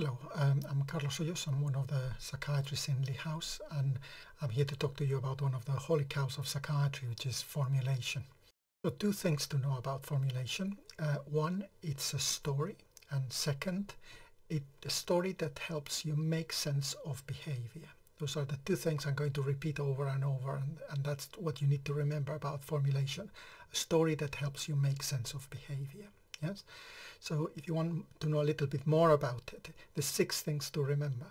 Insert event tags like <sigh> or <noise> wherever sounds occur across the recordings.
Hello, um, I'm Carlos Hoyos. I'm one of the psychiatrists in Leigh House, and I'm here to talk to you about one of the holy cows of psychiatry, which is formulation. So, two things to know about formulation. Uh, one, it's a story, and second, it's a story that helps you make sense of behavior. Those are the two things I'm going to repeat over and over, and, and that's what you need to remember about formulation. A story that helps you make sense of behavior. Yes. So if you want to know a little bit more about it, the six things to remember.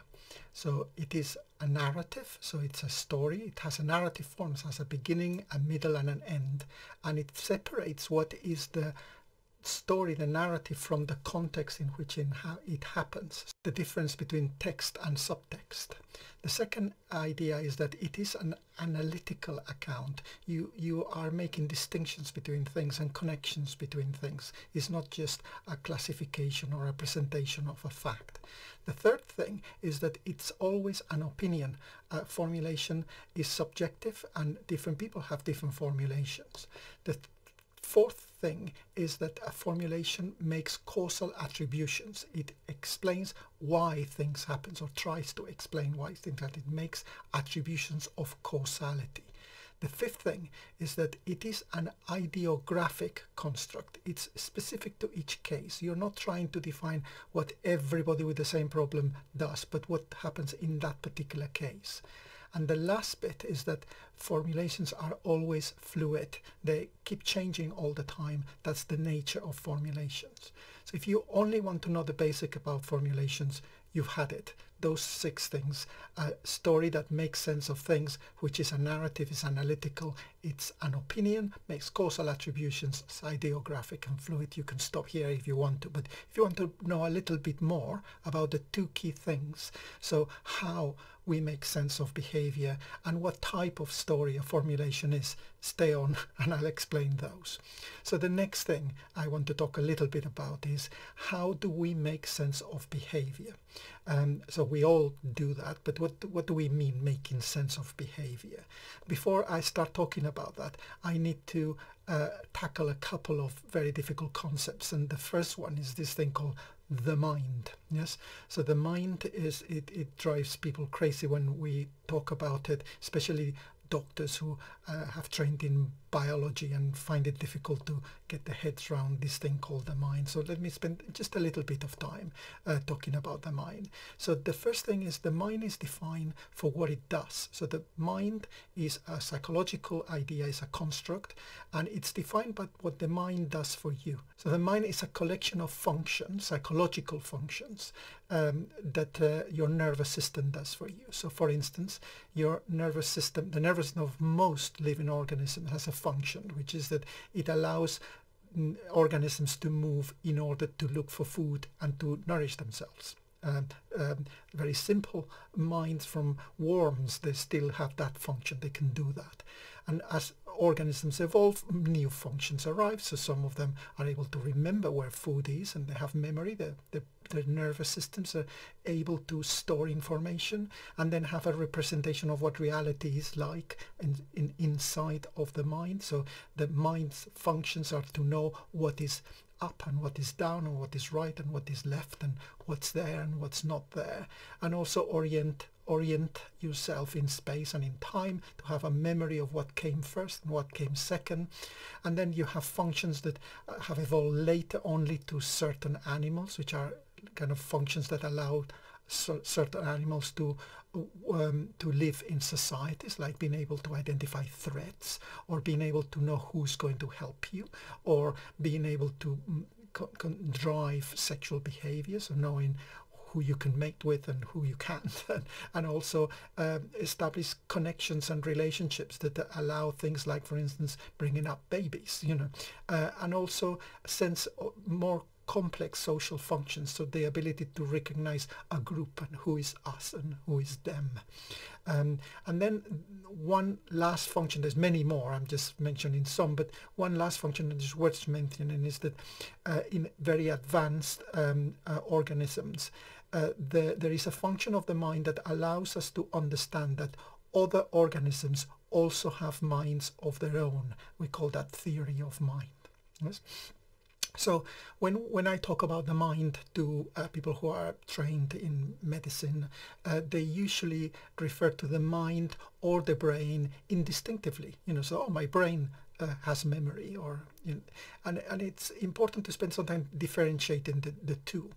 So it is a narrative, so it's a story. It has a narrative form, it has a beginning, a middle and an end. And it separates what is the story, the narrative from the context in which it, it happens, the difference between text and subtext. The second idea is that it is an analytical account. You, you are making distinctions between things and connections between things. It's not just a classification or a presentation of a fact. The third thing is that it's always an opinion. Uh, formulation is subjective and different people have different formulations. The fourth thing is that a formulation makes causal attributions. It explains why things happen or tries to explain why things happen. It makes attributions of causality. The fifth thing is that it is an idiographic construct. It's specific to each case. You're not trying to define what everybody with the same problem does, but what happens in that particular case. And the last bit is that formulations are always fluid. They keep changing all the time. That's the nature of formulations. So if you only want to know the basic about formulations, you've had it. Those six things. A story that makes sense of things, which is a narrative, is analytical, it's an opinion, makes causal attributions, it's idiographic and fluid. You can stop here if you want to. But if you want to know a little bit more about the two key things, so how we make sense of behavior and what type of story a formulation is, stay on <laughs> and I'll explain those. So the next thing I want to talk a little bit about is how do we make sense of behavior? Um, so we all do that, but what, what do we mean making sense of behavior? Before I start talking about that, I need to uh, tackle a couple of very difficult concepts. And the first one is this thing called the mind yes so the mind is it, it drives people crazy when we talk about it especially doctors who uh, have trained in biology and find it difficult to get their heads around this thing called the mind. So let me spend just a little bit of time uh, talking about the mind. So the first thing is the mind is defined for what it does. So the mind is a psychological idea, is a construct, and it's defined by what the mind does for you. So the mind is a collection of functions, psychological functions, um, that uh, your nervous system does for you. So for instance, your nervous system, the nervous system of most living organisms has a function, which is that it allows mm, organisms to move in order to look for food and to nourish themselves. Um, um, very simple minds from worms, they still have that function, they can do that. And as organisms evolve, new functions arrive. So some of them are able to remember where food is and they have memory. The, the, the nervous systems are able to store information and then have a representation of what reality is like in, in inside of the mind. So the mind's functions are to know what is up and what is down and what is right and what is left and what's there and what's not there and also orient orient yourself in space and in time to have a memory of what came first and what came second and then you have functions that uh, have evolved later only to certain animals which are kind of functions that allow certain animals to um, to live in societies, like being able to identify threats, or being able to know who's going to help you, or being able to mm, drive sexual behaviors, or knowing who you can mate with and who you can't, <laughs> and also um, establish connections and relationships that allow things like, for instance, bringing up babies, you know, uh, and also sense more complex social functions, so the ability to recognize a group and who is us and who is them. Um, and then one last function, there's many more, I'm just mentioning some, but one last function that is worth mentioning is that uh, in very advanced um, uh, organisms, uh, the, there is a function of the mind that allows us to understand that other organisms also have minds of their own. We call that theory of mind. Yes? So when when I talk about the mind to uh, people who are trained in medicine, uh, they usually refer to the mind or the brain indistinctively. You know, so oh, my brain uh, has memory, or you know, and and it's important to spend some time differentiating the, the two.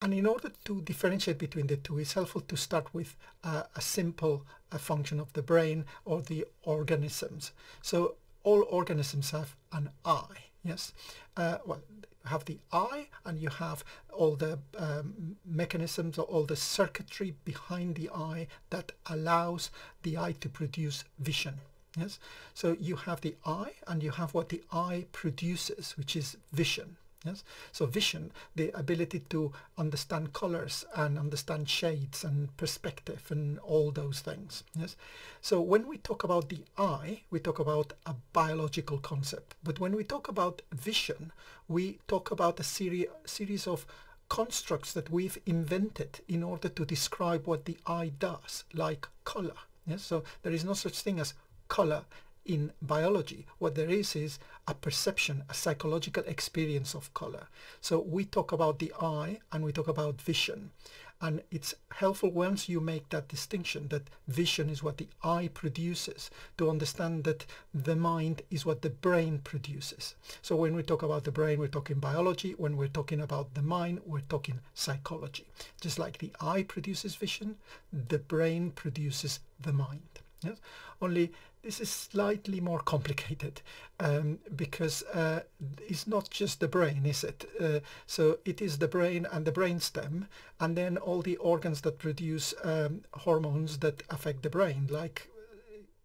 And in order to differentiate between the two, it's helpful to start with uh, a simple uh, function of the brain or the organisms. So all organisms have an eye yes. Uh, well have the eye and you have all the um, mechanisms or all the circuitry behind the eye that allows the eye to produce vision. Yes. So you have the eye and you have what the eye produces which is vision Yes. So vision, the ability to understand colors and understand shades and perspective and all those things. Yes. So when we talk about the eye, we talk about a biological concept. But when we talk about vision, we talk about a series series of constructs that we've invented in order to describe what the eye does, like color. Yes. So there is no such thing as color in biology. What there is is a perception, a psychological experience of color. So we talk about the eye and we talk about vision. And it's helpful once you make that distinction that vision is what the eye produces to understand that the mind is what the brain produces. So when we talk about the brain, we're talking biology. When we're talking about the mind, we're talking psychology. Just like the eye produces vision, the brain produces the mind. Yes? Only this is slightly more complicated um, because uh, it's not just the brain, is it? Uh, so it is the brain and the brainstem, and then all the organs that produce um, hormones that affect the brain, like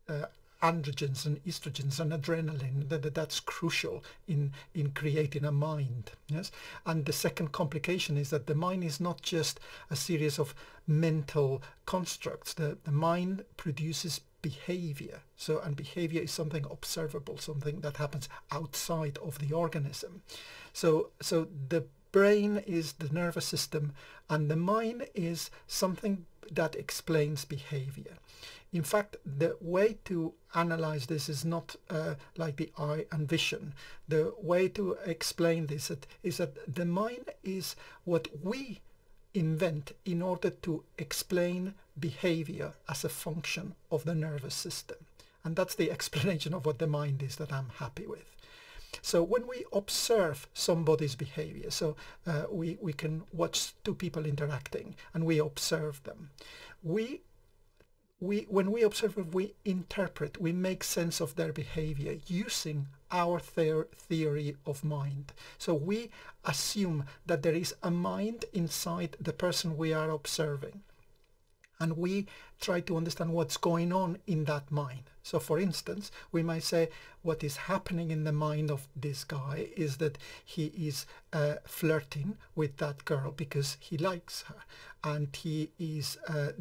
uh, androgens and estrogens and adrenaline. That, that's crucial in in creating a mind. Yes, and the second complication is that the mind is not just a series of mental constructs. The the mind produces behavior. So, and behavior is something observable, something that happens outside of the organism. So, so the brain is the nervous system and the mind is something that explains behavior. In fact, the way to analyze this is not uh, like the eye and vision. The way to explain this is that the mind is what we invent in order to explain behavior as a function of the nervous system. And that's the <laughs> explanation of what the mind is that I'm happy with. So when we observe somebody's behavior, so uh, we, we can watch two people interacting and we observe them. We, we, when we observe, we interpret, we make sense of their behavior using our theory of mind. So we assume that there is a mind inside the person we are observing and we try to understand what's going on in that mind. So for instance, we might say what is happening in the mind of this guy is that he is uh, flirting with that girl because he likes her and he is uh,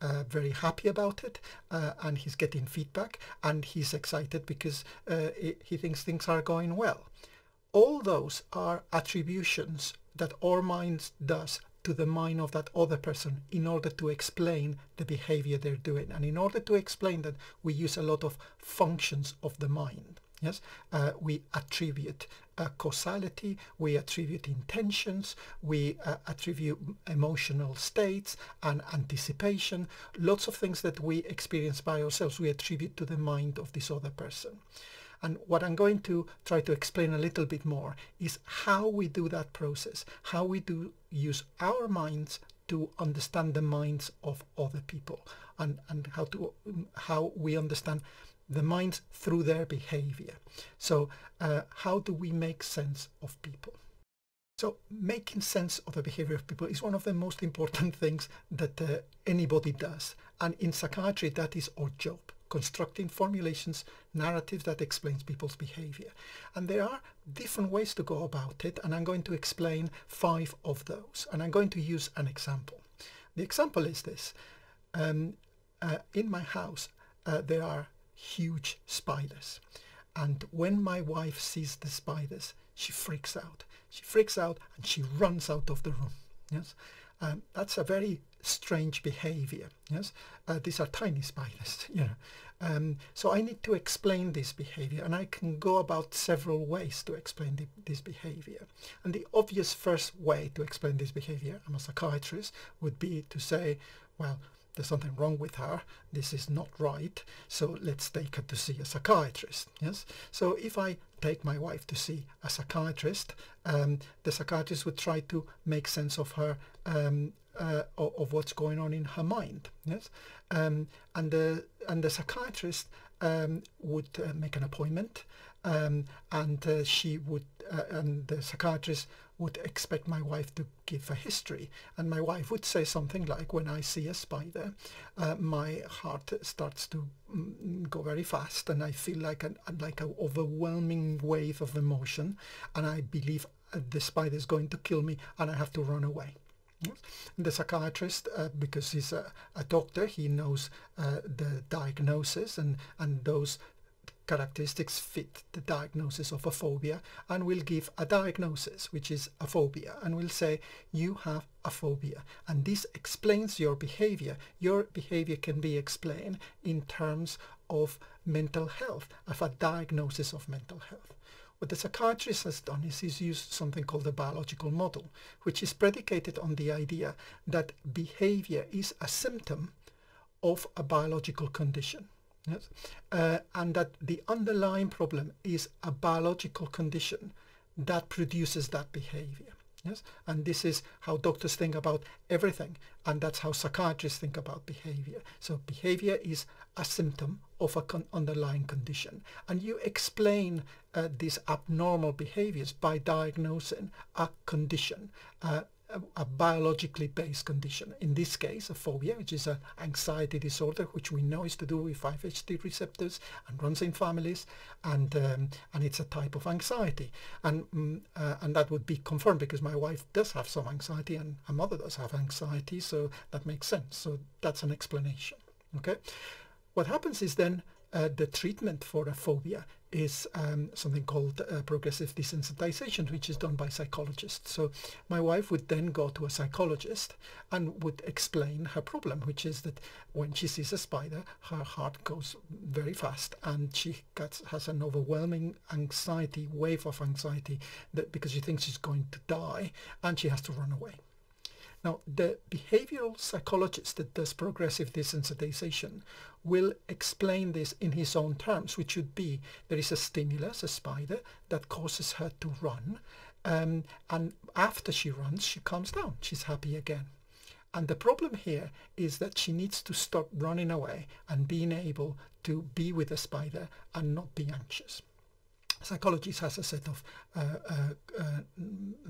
uh, very happy about it uh, and he's getting feedback and he's excited because uh, he thinks things are going well. All those are attributions that our mind does to the mind of that other person in order to explain the behavior they're doing. And in order to explain that, we use a lot of functions of the mind. Yes, uh, we attribute uh, causality, we attribute intentions, we uh, attribute emotional states and anticipation, lots of things that we experience by ourselves, we attribute to the mind of this other person. And what I'm going to try to explain a little bit more is how we do that process, how we do use our minds to understand the minds of other people and, and how to how we understand the minds through their behavior. So uh, how do we make sense of people? So making sense of the behavior of people is one of the most important <laughs> things that uh, anybody does. And in psychiatry, that is our job constructing formulations, narratives that explains people's behavior. And there are different ways to go about it, and I'm going to explain five of those. And I'm going to use an example. The example is this. Um, uh, in my house, uh, there are huge spiders. And when my wife sees the spiders, she freaks out. She freaks out and she runs out of the room. Yes, um, that's a very strange behavior. Yes, uh, these are tiny spiders. <laughs> You know, Um, so I need to explain this behavior and I can go about several ways to explain the, this behavior. And the obvious first way to explain this behavior, I'm a psychiatrist, would be to say, well, there's something wrong with her, this is not right, so let's take her to see a psychiatrist. Yes. So if I take my wife to see a psychiatrist, um, the psychiatrist would try to make sense of her um, uh, of, what's going on in her mind. Yes, um, and the and the psychiatrist um, would uh, make an appointment, um, and uh, she would uh, and the psychiatrist would expect my wife to give a history, and my wife would say something like, "When I see a spider, uh, my heart starts to mm, go very fast, and I feel like an like an overwhelming wave of emotion, and I believe uh, the spider is going to kill me, and I have to run away." The psychiatrist, uh, because he's a, a, doctor, he knows uh, the diagnosis and, and those characteristics fit the diagnosis of a phobia and we'll give a diagnosis which is a phobia and we'll say you have a phobia. And this explains your behavior. Your behavior can be explained in terms of mental health of a diagnosis of mental health. What the psychiatrist has done is he's used something called the biological model, which is predicated on the idea that behavior is a symptom of a biological condition. Yes? Uh, and that the underlying problem is a biological condition that produces that behavior. Yes, and this is how doctors think about everything, and that's how psychiatrists think about behavior. So behavior is a symptom of a con underlying condition, and you explain uh, these abnormal behaviors by diagnosing a condition, uh, a, biologically based condition. In this case, a phobia, which is an anxiety disorder, which we know is to do with 5-HT receptors and runs in families, and um, and it's a type of anxiety, and um, uh, and that would be confirmed because my wife does have some anxiety and her mother does have anxiety, so that makes sense. So that's an explanation. Okay, what happens is then uh, the treatment for a phobia is um, something called uh, progressive desensitization, which is done by psychologists. So my wife would then go to a psychologist and would explain her problem, which is that when she sees a spider, her heart goes very fast and she gets, has an overwhelming anxiety, wave of anxiety, that because she thinks she's going to die and she has to run away. Now, the behavioral psychologist that does progressive desensitization will explain this in his own terms, which would be there is a stimulus, a spider, that causes her to run. Um, and after she runs, she calms down. She's happy again. And the problem here is that she needs to stop running away and being able to be with the spider and not be anxious. Psychology has a set of uh, uh, uh,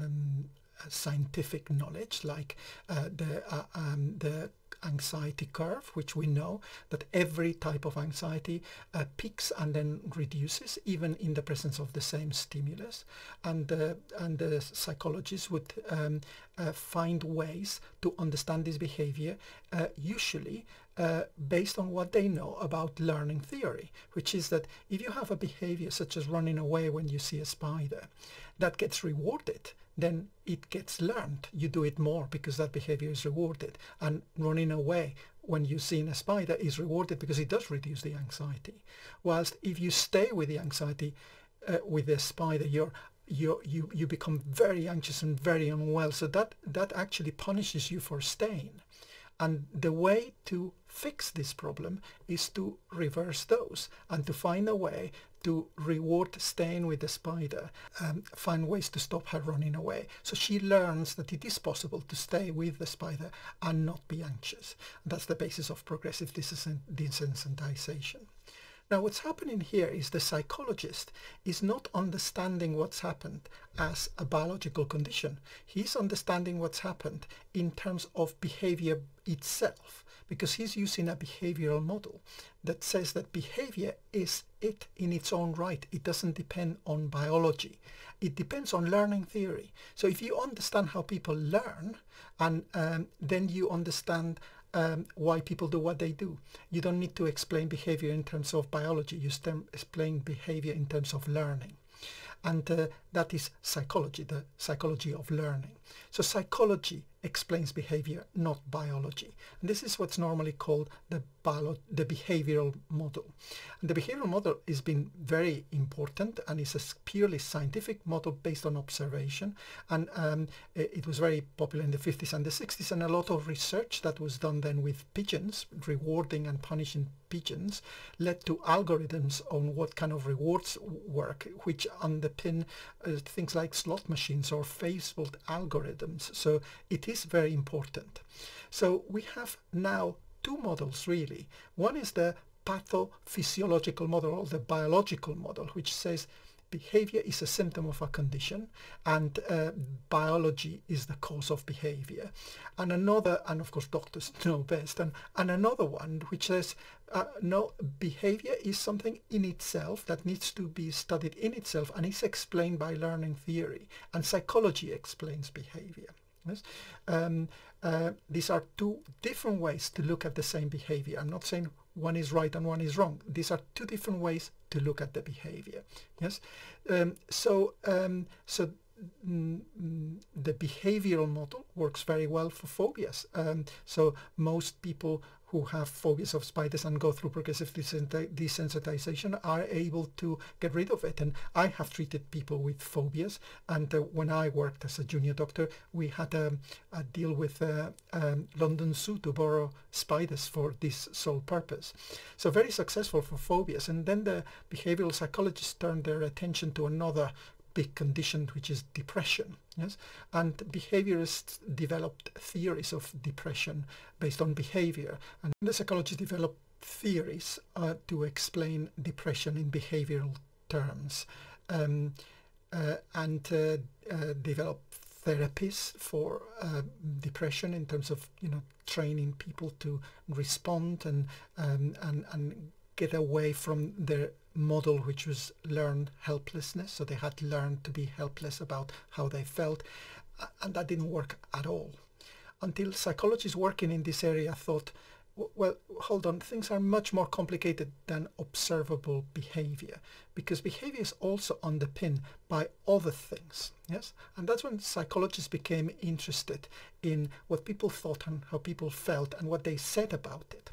um, scientific knowledge like uh, the uh, um, the anxiety curve which we know that every type of anxiety uh, peaks and then reduces even in the presence of the same stimulus. And uh, and the psychologists would um, uh, find ways to understand this behavior uh, usually based on what they know about learning theory, which is that if you have a behavior such as running away when you see a spider, that gets rewarded then it gets learned. You do it more because that behavior is rewarded. And running away when you see a spider is rewarded because it does reduce the anxiety. Whilst if you stay with the anxiety uh, with the spider, you're you you you become very anxious and very unwell. So that that actually punishes you for staying. And the way to fix this problem is to reverse those and to find a way to reward staying with the spider, um, find ways to stop her running away. So she learns that it is possible to stay with the spider and not be anxious. And that's the basis of progressive desensitization. Now what's happening here is the psychologist is not understanding what's happened as a biological condition. He's understanding what's happened in terms of behavior itself because he's using a behavioral model that says that behavior is it in its own right. It doesn't depend on biology. It depends on learning theory. So if you understand how people learn and um, then you understand um, why people do what they do. You don't need to explain behavior in terms of biology. You explain behavior in terms of learning. And uh, that is psychology, the psychology of learning. So psychology explains behavior, not biology. And this is what's normally called the, bio- the behavioral model. And the behavioral model has been very important and it's a purely scientific model based on observation. And um, it, it was very popular in the 50s and the 60s and a lot of research that was done then with pigeons, rewarding and punishing pigeons, led to algorithms on what kind of rewards work, which underpin uh, things like slot machines or Facebook algorithms. So it is very important. So we have now two models really. One is the pathophysiological model or the biological model, which says behavior is a symptom of a condition and uh, biology is the cause of behavior. And another, and of course doctors <laughs> know best, and, and another one which says uh, no, behavior is something in itself that needs to be studied in itself and is explained by learning theory. And psychology explains behavior. Yes? Um, uh, these are two different ways to look at the same behavior. I'm not saying one is right and one is wrong. These are two different ways to look at the behavior. Yes. Um, so um, so mm, the behavioral model works very well for phobias. Um, so most people who have phobias of spiders and go through progressive desensitization are able to get rid of it. And I have treated people with phobias. And uh, when I worked as a junior doctor, we had a, a deal with uh, um, London Zoo to borrow spiders for this sole purpose. So very successful for phobias. And then the behavioral psychologists turned their attention to another big condition which is depression yes? And behaviorists developed theories of depression based on behavior. And the psychologists developed theories uh, to explain depression in behavioral terms. Um, uh, and uh, uh developed therapies for uh, depression in terms of you know training people to respond and um, and and get away from their model which was learned helplessness so they had to learn to be helpless about how they felt and that didn't work at all. Until psychologists working in this area thought well hold on things are much more complicated than observable behavior because behavior is also underpinned by other things. Yes? And that's when psychologists became interested in what people thought and how people felt and what they said about it.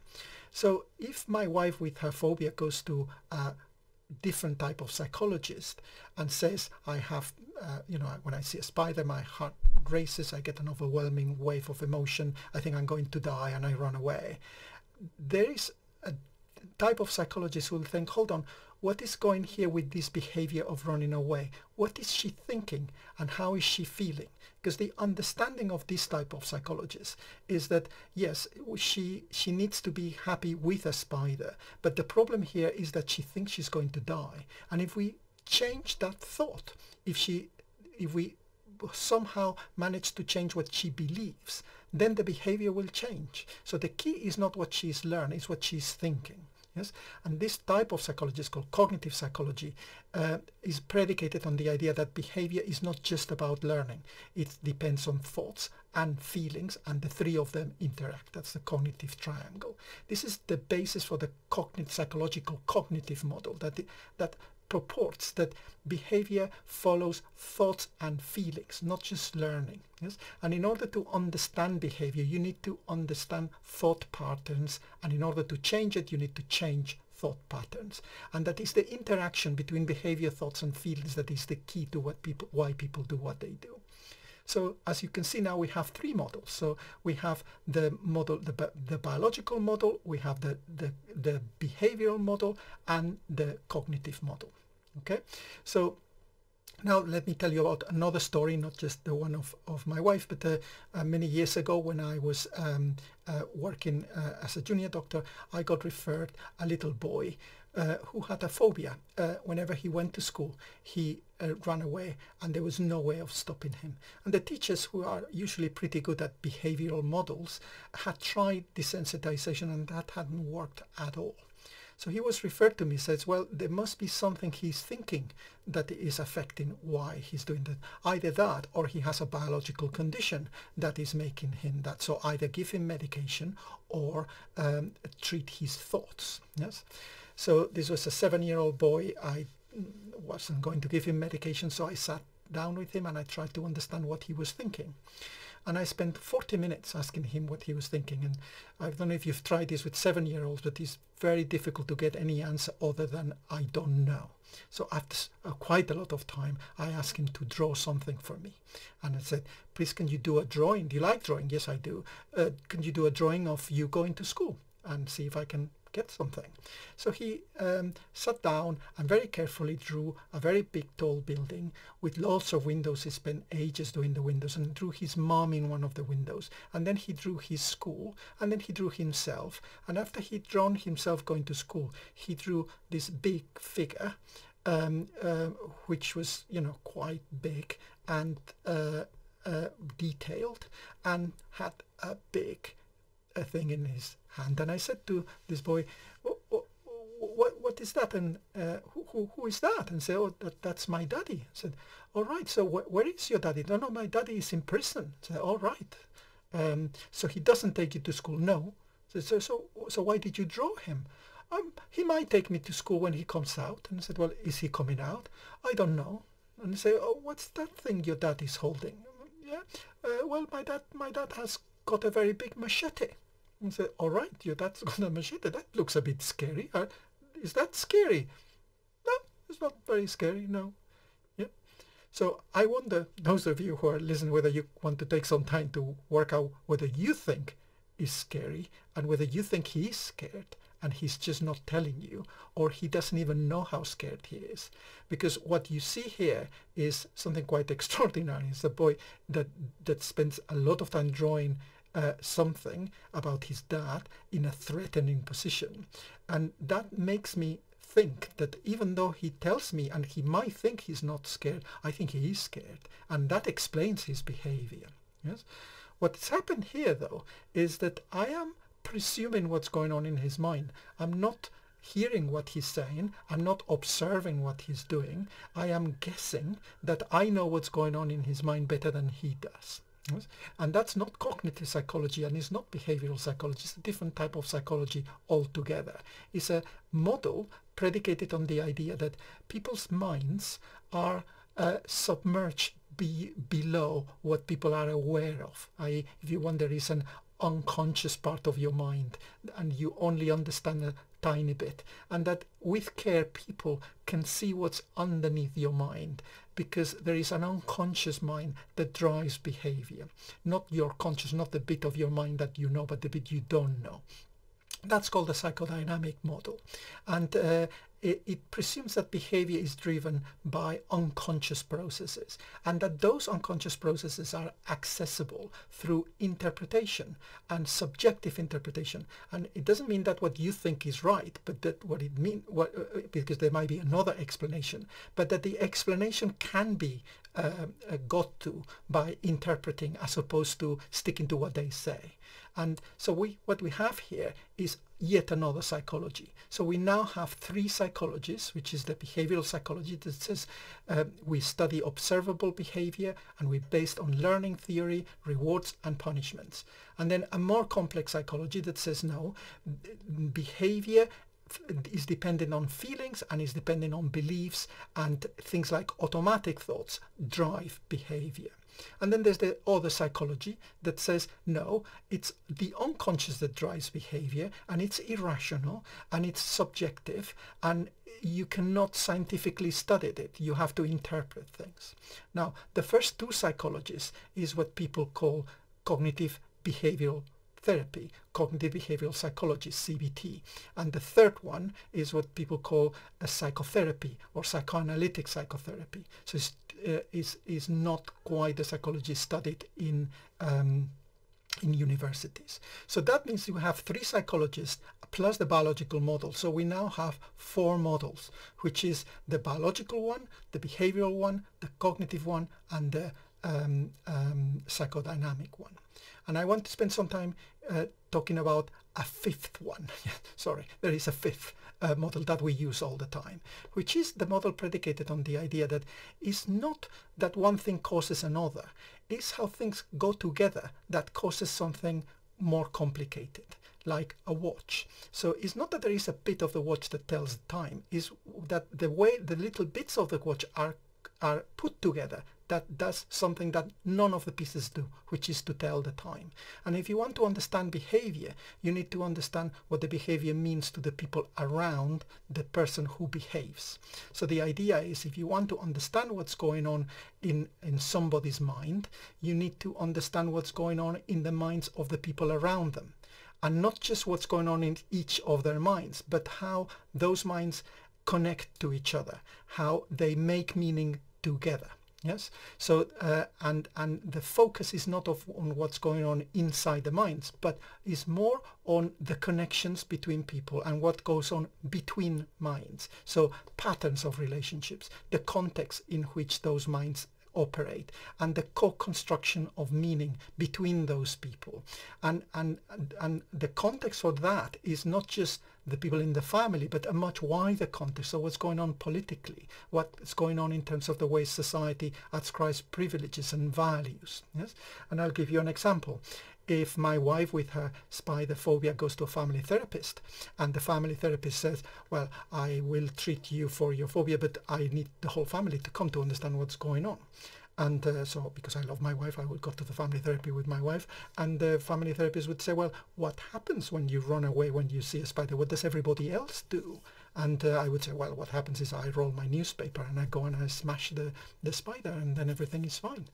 So if my wife with her phobia goes to a different type of psychologist and says, I have, uh, you know, when I see a spider, my heart races, I get an overwhelming wave of emotion, I think I'm going to die and I run away. There is a type of psychologist who will think, hold on, what is going here with this behavior of running away? What is she thinking and how is she feeling? Because the understanding of this type of psychologist is that, yes, she, she needs to be happy with a spider, but the problem here is that she thinks she's going to die. And if we change that thought, if she, if we somehow manage to change what she believes, then the behavior will change. So the key is not what she's learned, it's what she's thinking. Yes, and this type of psychology is called cognitive psychology, uh, is predicated on the idea that behavior is not just about learning. It depends on thoughts and feelings, and the three of them interact. That's the cognitive triangle. This is the basis for the cognitive psychological cognitive model that that purports that behavior follows thoughts and feelings, not just learning. Yes? And in order to understand behavior, you need to understand thought patterns. And in order to change it, you need to change thought patterns. And that is the interaction between behavior, thoughts, and feelings that is the key to what people, why people do what they do. So as you can see now we have three models. So we have the model, the, the biological model, we have the, the, the behavioral model and the cognitive model. Okay, so now let me tell you about another story, not just the one of, of my wife, but uh, uh, many years ago when I was um, uh, working uh, as a junior doctor, I got referred a little boy uh, who had a phobia. Uh, whenever he went to school, he ran away and there was no way of stopping him. And the teachers, who are usually pretty good at behavioral models, had tried desensitization and that hadn't worked at all. So he was referred to me, says, well, there must be something he's thinking that is affecting why he's doing that. Either that or he has a biological condition that is making him that. So either give him medication or um, treat his thoughts. Yes. So this was a seven-year-old boy. I wasn't going to give him medication, so I sat down with him and I tried to understand what he was thinking. And I spent 40 minutes asking him what he was thinking. And I don't know if you've tried this with seven-year-olds, but it's very difficult to get any answer other than I don't know. So after uh, quite a lot of time, I asked him to draw something for me. And I said, please, can you do a drawing? Do you like drawing? Yes, I do. Uh, can you do a drawing of you going to school and see if I can get something. So he um, sat down and very carefully drew a very big tall building with lots of windows. He spent ages doing the windows and drew his mom in one of the windows. And then he drew his school and then he drew himself. And after he'd drawn himself going to school, he drew this big figure um, uh, which was, you know, quite big and uh, uh, detailed and had a big a thing in his hand. And I said to this boy, what, what, is that? And uh, who, who, who is that? And say, oh, that, that's my daddy. I said, all right, so wh where is your daddy? No, no, my daddy is in prison. I said, all right. Um, so he doesn't take you to school? No. Said, So, so, so why did you draw him? Um, he might take me to school when he comes out. And I said, well, is he coming out? I don't know. And say, oh, what's that thing your dad is holding? Yeah, uh, well, my dad, my dad has got a very big machete. And said, all right, your dad's <laughs> got a machete. That looks a bit scary. Uh, is that scary? No, it's not very scary, no. Yeah. So I wonder, those of you who are listening, whether you want to take some time to work out whether you think is scary and whether you think he is scared and he's just not telling you or he doesn't even know how scared he is because what you see here is something quite <laughs> extraordinary it's a boy that that spends a lot of time drawing uh, something about his dad in a threatening position. And that makes me think that even though he tells me and he might think he's not scared, I think he is scared. And that explains his behavior. Yes. What's happened here though is that I am presuming what's going on in his mind. I'm not hearing what he's saying. I'm not observing what he's doing. I am guessing that I know what's going on in his mind better than he does. And that's not cognitive psychology and it's not behavioral psychology. It's a different type of psychology altogether. It's a model predicated on the idea that people's minds are uh, submerged be below what people are aware of. I, if you want, there is an unconscious part of your mind and you only understand a tiny bit and that with care people can see what's underneath your mind because there is an unconscious mind that drives behavior. Not your conscious not the bit of your mind that you know but the bit you don't know. That's called the psychodynamic model. And uh, it, it, presumes that behavior is driven by unconscious processes and that those unconscious processes are accessible through interpretation and subjective interpretation. And it doesn't mean that what you think is right but that what it means what uh, because there might be another explanation but that the explanation can be uh, uh, got to by interpreting as opposed to sticking to what they say. And so we what we have here is yet another psychology. So we now have three psychologies, which is the behavioral psychology that says uh, we study observable behavior and we based on learning theory, rewards and punishments. And then a more complex psychology that says no, behavior is dependent on feelings and is dependent on beliefs and things like automatic thoughts drive behavior. And then there's the other psychology that says, no, it's the unconscious that drives behavior and it's irrational and it's subjective and you cannot scientifically study it. You have to interpret things. Now, the first two psychologies is what people call cognitive behavioral therapy, cognitive behavioral psychology, CBT. And the third one is what people call a psychotherapy or psychoanalytic psychotherapy. So it's is is not quite the psychology studied in um, in universities. So that means you have three psychologists plus the biological model. So we now have four models, which is the biological one, the behavioral one, the cognitive one, and the um, um, psychodynamic one. And I want to spend some time uh, talking about a fifth one. <laughs> Sorry, there is a fifth uh, model that we use all the time, which is the model predicated on the idea that it's not that one thing causes another, it's how things go together that causes something more complicated like a watch. So it's not that there is a bit of the watch that tells time, is that the way the little bits of the watch are are put together that does something that none of the pieces do, which is to tell the time. And if you want to understand behavior, you need to understand what the behavior means to the people around the person who behaves. So the idea is if you want to understand what's going on in, in somebody's mind, you need to understand what's going on in the minds of the people around them. And not just what's going on in each of their minds, but how those minds connect to each other, how they make meaning together. Yes. So uh, and and the focus is not of on what's going on inside the minds, but is more on the connections between people and what goes on between minds. So patterns of relationships, the context in which those minds operate and the co-construction of meaning between those people and and and the context for that is not just the people in the family but a much wider context. Of what's going on politically? What's going on in terms of the way society ascribes privileges and values? Yes? And i'll give you an example. If my wife with her spider phobia goes to a family therapist and the family therapist says well i will treat you for your phobia but i need the whole family to come to understand what's going on and uh, so because I love my wife I would go to the family therapy with my wife. And the family therapist would say well what happens when you run away when you see a spider? What does everybody else do? And uh, I would say well what happens is I roll my newspaper and I go and I smash the the spider and then everything is fine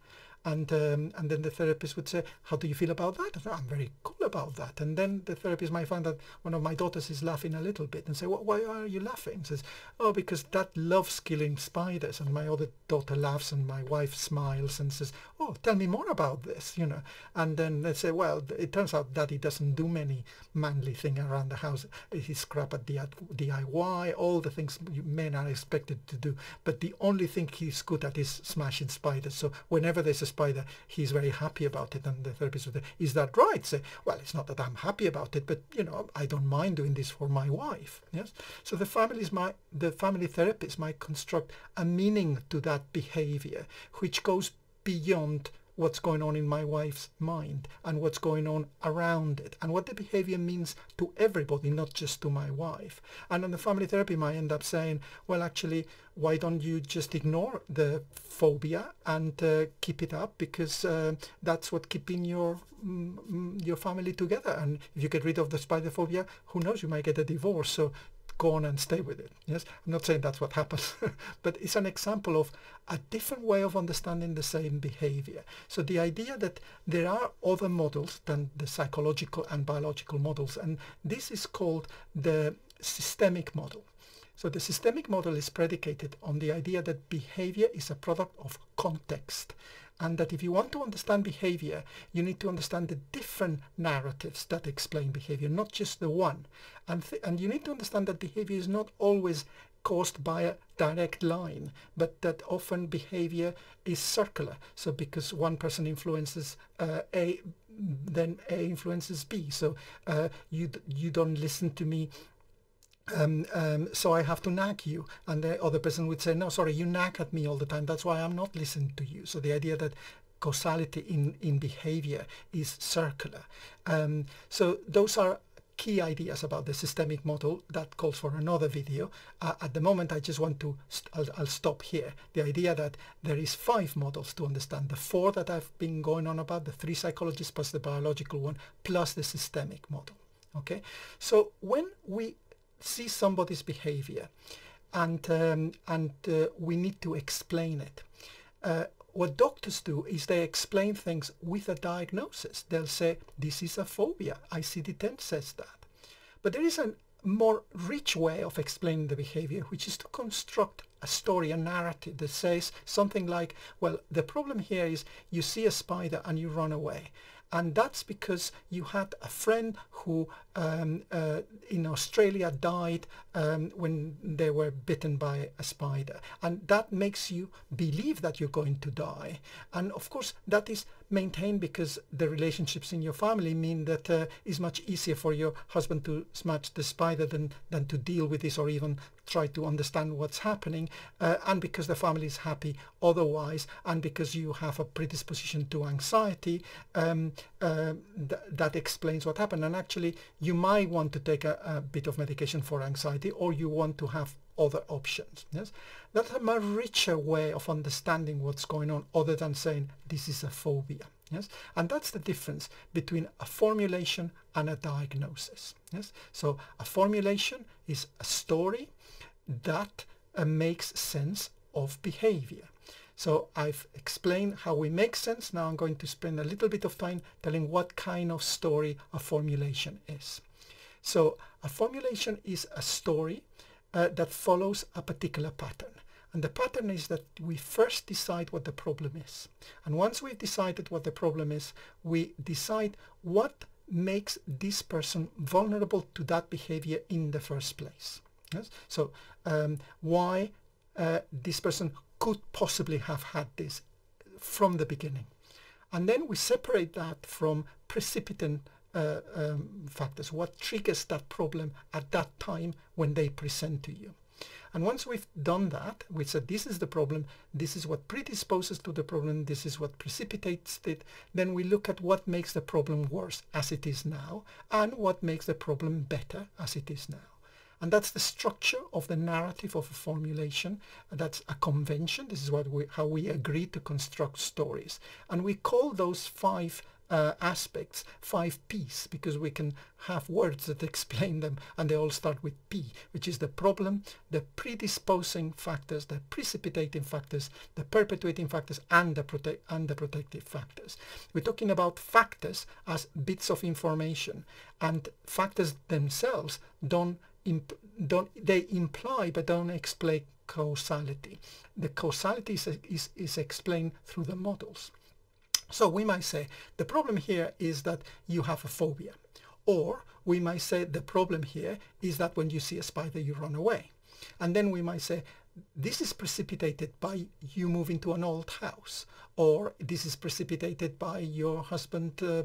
and um, and then the therapist would say, "How do you feel about that?" I'm very cool about that. And then the therapist might find that one of my daughters is laughing a little bit and say, well, "Why are you laughing?" Says, "Oh, because that loves killing spiders." And my other daughter laughs, and my wife smiles and says, "Oh, tell me more about this," you know. And then they say, "Well, it turns out Daddy doesn't do many manly thing around the house. He's crap at the DIY, all the things men are expected to do. But the only thing he's good at is smashing spiders. So whenever there's a spider, he's very happy about it. And the therapist is that right? Say, well, it's not that I'm happy about it, but you know, I don't mind doing this for my wife. Yes. So the families might, the family therapist might construct a meaning to that behavior, which goes beyond what's going on in my wife's mind and what's going on around it and what the behavior means to everybody, not just to my wife. And then the family therapy might end up saying, well, actually, why don't you just ignore the phobia and uh, keep it up because uh, that's what keeping your mm, your family together. And if you get rid of the spider phobia, who knows, you might get a divorce. So go on and stay with it. Yes, I'm not saying that's what happens, <laughs> but it's an example of a different way of understanding the same behavior. So the idea that there are other models than the psychological and biological models, and this is called the systemic model. So the systemic model is predicated on the idea that behavior is a product of context and that if you want to understand behavior, you need to understand the different narratives that explain behavior, not just the one. And, and you need to understand that behavior is not always caused by a direct line, but that often behavior is circular. So because one person influences uh, A, then A influences B. So uh, you, you don't listen to me um, um, so I have to nag you. And the other person would say, no, sorry, you nag at me all the time. That's why I'm not listening to you. So the idea that causality in, in behavior is circular. Um, so those are key ideas about the systemic model that calls for another video. Uh, at the moment, I just want to, I'll, I'll, stop here. The idea that there is five models to understand, the four that I've been going on about, the three psychologists plus the biological one, plus the systemic model. Okay, so when we see somebody's behavior and um, and uh, we need to explain it. Uh, what doctors do is they explain things with a diagnosis. They'll say, this is a phobia. ICD-10 says that. But there is a more rich way of explaining the behavior, which is to construct a story, a narrative that says something like, well, the problem here is you see a spider and you run away and that's because you had a friend who um, uh, in Australia died um, when they were bitten by a spider. And that makes you believe that you're going to die. And of course that is maintained because the relationships in your family mean that uh, it's much easier for your husband to smash the spider than, than to deal with this or even try to understand what's happening uh, and because the family is happy otherwise and because you have a predisposition to anxiety um, uh, th that explains what happened. And actually you might want to take a, a bit of medication for anxiety or you want to have other options. Yes, that's a much richer way of understanding what's going on other than saying this is a phobia. Yes, and that's the difference between a formulation and a diagnosis. Yes, so a formulation is a story that uh, makes sense of behavior. So I've explained how we make sense. Now I'm going to spend a little bit of time telling what kind of story a formulation is. So a formulation is a story uh, that follows a particular pattern. And the pattern is that we first decide what the problem is. And once we've decided what the problem is, we decide what makes this person vulnerable to that behavior in the first place. Yes? So um, why uh, this person could possibly have had this from the beginning. And then we separate that from precipitant uh, um, factors, what triggers that problem at that time when they present to you. And once we've done that, we said this is the problem, this is what predisposes to the problem, this is what precipitates it, then we look at what makes the problem worse as it is now and what makes the problem better as it is now. And that's the structure of the narrative of a formulation. That's a convention. This is what we, how we agree to construct stories. And we call those five uh, aspects, five P's, because we can have words that <laughs> explain them and they all start with P, which is the problem, the predisposing factors, the precipitating factors, the perpetuating factors, and the, prote and the protective factors. We're talking about factors as bits of information, and factors themselves don't don't they imply but don't explain causality. The causality is, is, is explained through the models. So we might say the problem here is that you have a phobia. Or we might say the problem here is that when you see a spider you run away. And then we might say this is precipitated by you moving to an old house or this is precipitated by your husband uh,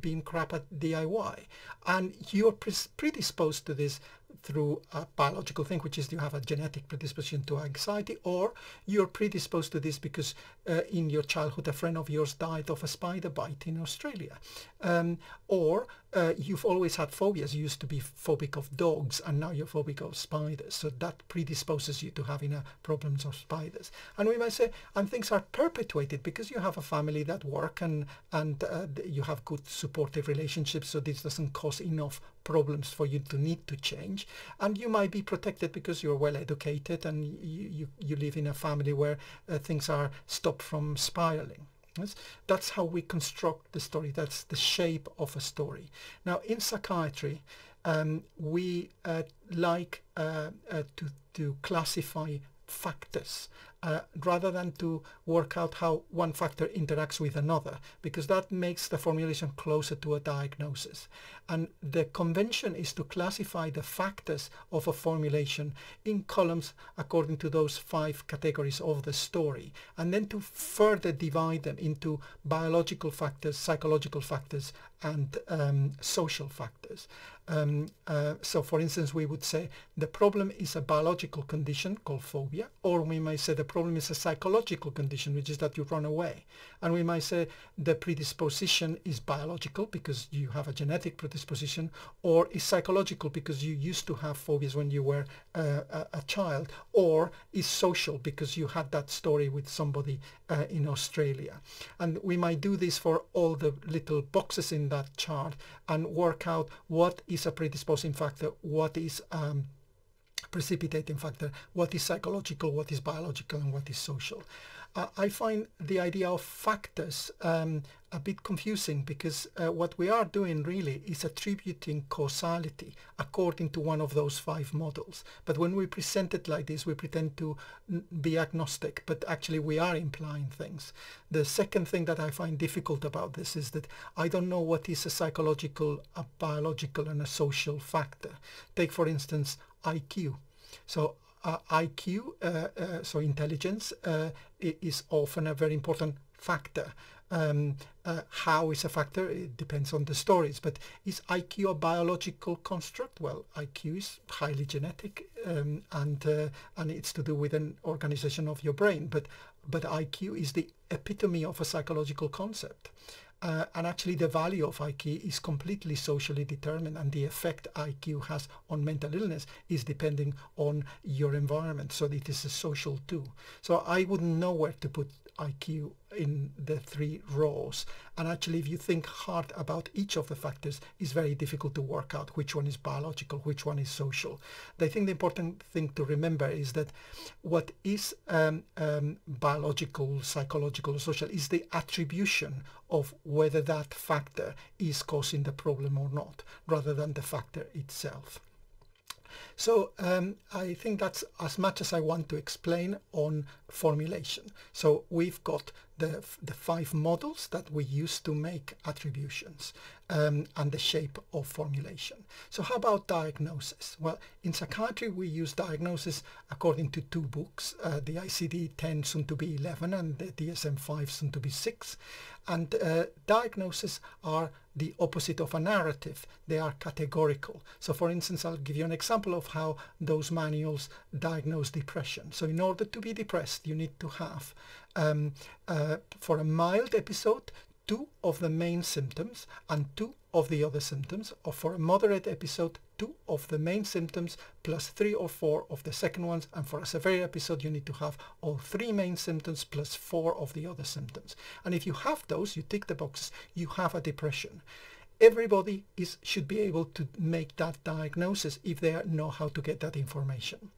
being crap at DIY and you're predisposed to this through a biological thing which is you have a genetic predisposition to anxiety or you're predisposed to this because uh, in your childhood a friend of yours died of a spider bite in Australia. Um, or uh, you've always had phobias. You used to be phobic of dogs and now you're phobic of spiders. So that predisposes you to having a problems of spiders. And we might say and things are perpetuated because you have a family that work and and uh, you have good supportive relationships so this doesn't cause enough problems for you to need to change. And you might be protected because you're well educated and you you, you live in a family where uh, things are stopped from spiraling Yes? That's how we construct the story. That's the shape of a story. Now, in psychiatry, um, we uh, like uh, uh, to, to classify factors uh, rather than to work out how one factor interacts with another because that makes the formulation closer to a diagnosis. And the convention is to classify the factors of a formulation in columns according to those five categories of the story and then to further divide them into biological factors psychological factors and um, social factors um, uh, so for instance, we would say the problem is a biological condition called phobia, or we might say the problem is a psychological condition, which is that you run away. And we might say the predisposition is biological because you have a genetic predisposition, or is psychological because you used to have phobias when you were uh, a, a, child, or is social because you had that story with somebody uh, in Australia. And we might do this for all the little boxes in that chart and work out what is a predisposing factor, what is um, precipitating factor, what is psychological, what is biological, and what is social. Uh, I find the idea of factors um, a bit confusing because uh, what we are doing really is attributing causality according to one of those five models. But when we present it like this, we pretend to be agnostic, but actually we are implying things. The second thing that I find difficult about this is that I don't know what is a psychological, a biological, and a social factor. Take, for instance, IQ. So IQ, uh, uh, so intelligence, uh, is often a very important factor. Um, uh, how is a factor? It depends on the stories. But is IQ a biological construct? Well, IQ is highly genetic, um, and uh, and it's to do with an organization of your brain. But but IQ is the epitome of a psychological concept. Uh, and actually the value of IQ is completely socially determined and the effect IQ has on mental illness is depending on your environment. So it is a social too. So I wouldn't know where to put IQ in the three rows. And actually, if you think hard about each of the factors, it's very difficult to work out which one is biological, which one is social. I think the important thing to remember is that what is um, um, biological, psychological, social is the attribution of whether that factor is causing the problem or not, rather than the factor itself. So um, I think that's as much as I want to explain on formulation. So we've got the, the five models that we use to make attributions um, and the shape of formulation. So how about diagnosis? Well, in psychiatry, we use diagnosis according to two books, uh, the ICD-10 soon to be 11 and the DSM-5 soon to be 6. And uh, diagnoses are the opposite of a narrative. They are categorical. So for instance, I'll give you an example of how those manuals diagnose depression. So in order to be depressed, you need to have, um, uh, for a mild episode, two of the main symptoms and two of the other symptoms, or for a moderate episode, two of the main symptoms plus three or four of the second ones, and for a severe episode you need to have all three main symptoms plus four of the other symptoms. And if you have those, you tick the boxes, you have a depression. Everybody is should be able to make that diagnosis if they know how to get that information.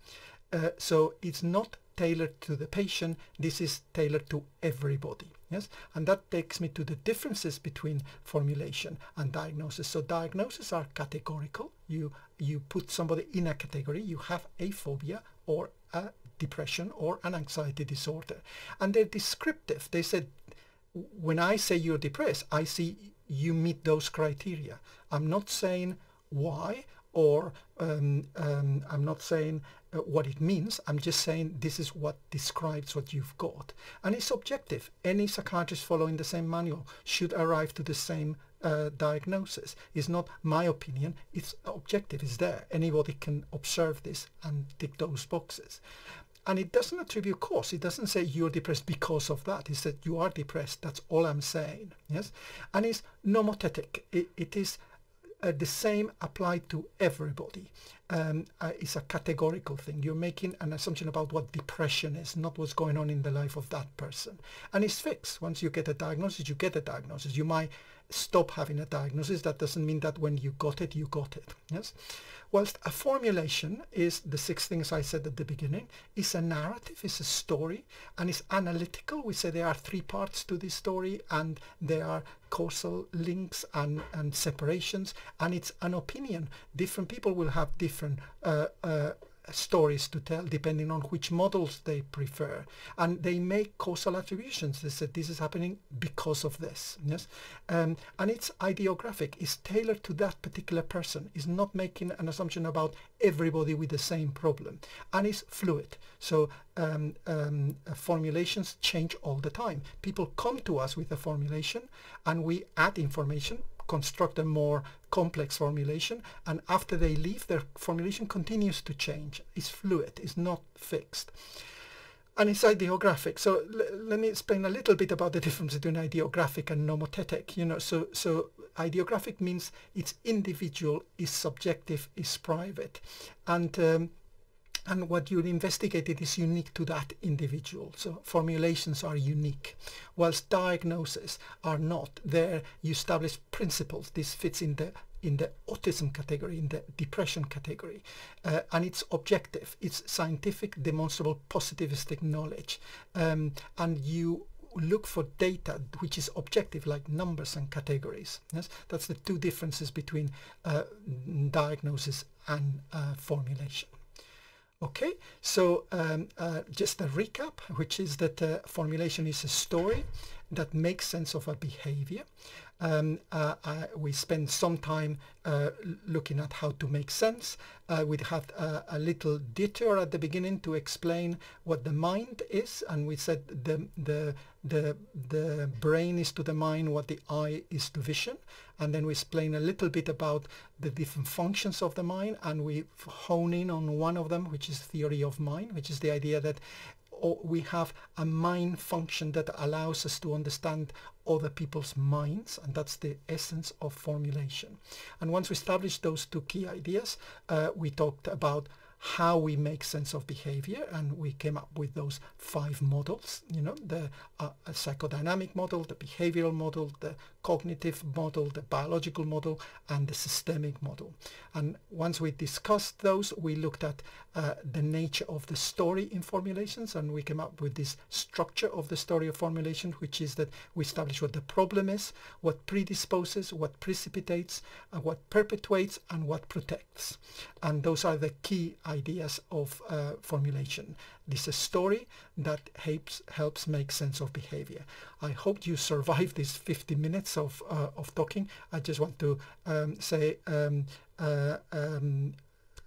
Uh, so it's not tailored to the patient, this is tailored to everybody. Yes, and that takes me to the differences between formulation and diagnosis. So diagnoses are categorical. You you put somebody in a category. You have a phobia or a depression or an anxiety disorder, and they're descriptive. They said, when I say you're depressed, I see you meet those criteria. I'm not saying why or um, um, I'm not saying uh, what it means. I'm just saying this is what describes what you've got. And it's objective. Any psychiatrist following the same manual should arrive to the same uh, diagnosis. It's not my opinion. It's objective. It's there. Anybody can observe this and tick those boxes. And it doesn't attribute cause. It doesn't say you're depressed because of that. It says you are depressed. That's all I'm saying. Yes. And it's nomothetic. it, it is uh, the same applied to everybody. Um, uh, it's a categorical thing. You're making an assumption about what depression is, not what's going on in the life of that person. And it's fixed. Once you get a diagnosis, you get a diagnosis. You might stop having a diagnosis. That doesn't mean that when you got it, you got it. Yes. Whilst a formulation is the six things I said at the beginning, is a narrative, is a story, and is analytical. We say there are three parts to this story, and there are causal links and, and separations, and it's an opinion. Different people will have different uh, uh, stories to tell depending on which models they prefer. And they make causal attributions. They said this is happening because of this. Yes? Um, and it's idiographic. It's tailored to that particular person. Is not making an assumption about everybody with the same problem. And it's fluid. So um, um, formulations change all the time. People come to us with a formulation and we add information construct a more complex formulation and after they leave their formulation continues to change. It's fluid it's not fixed. And it's idiographic. So let me explain a little bit about the difference between idiographic and nomothetic you know. So so idiographic means it's individual is subjective is private. And um, and what you investigated is unique to that individual. So formulations are unique, whilst diagnoses are not. There you establish principles. This fits in the in the autism category, in the depression category, uh, and it's objective. It's scientific, demonstrable, positivistic knowledge, um, and you look for data which is objective like numbers and categories yes that's the two differences between uh, diagnosis and uh, formulation Okay, so um, uh, just a recap, which is that uh, formulation is a story that makes sense of a behavior. Um, uh, we spend some time uh, looking at how to make sense. Uh, we had a little detour at the beginning to explain what the mind is, and we said the the the the brain is to the mind what the eye is to vision, and then we explain a little bit about the different functions of the mind, and we hone in on one of them, which is theory of mind, which is the idea that we have a mind function that allows us to understand other people's minds and that's the essence of formulation. And once we established those two key ideas uh, we talked about how we make sense of behavior and we came up with those five models you know the uh, psychodynamic model the behavioral model the cognitive model the biological model and the systemic model. And once we discussed those we looked at uh, the nature of the story in formulations and we came up with this structure of the story of formulation which is that we establish what the problem is what predisposes what precipitates uh, what perpetuates and what protects. And those are the key ideas of uh, formulation. This is a story that helps helps make sense of behavior. I hope you survive <laughs> these 50 minutes of uh, of talking. I just want to um, say um, uh, um,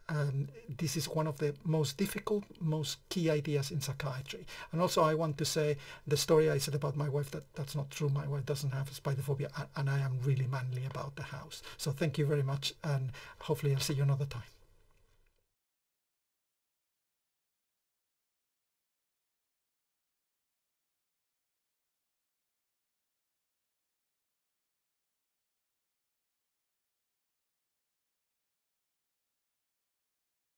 um, this is one of the most difficult, most key ideas in psychiatry. And also I want to say the story I said about my wife, that that's not true. My wife doesn't have spider phobia and I am really manly about the house. So thank you very much and hopefully I'll see you another time.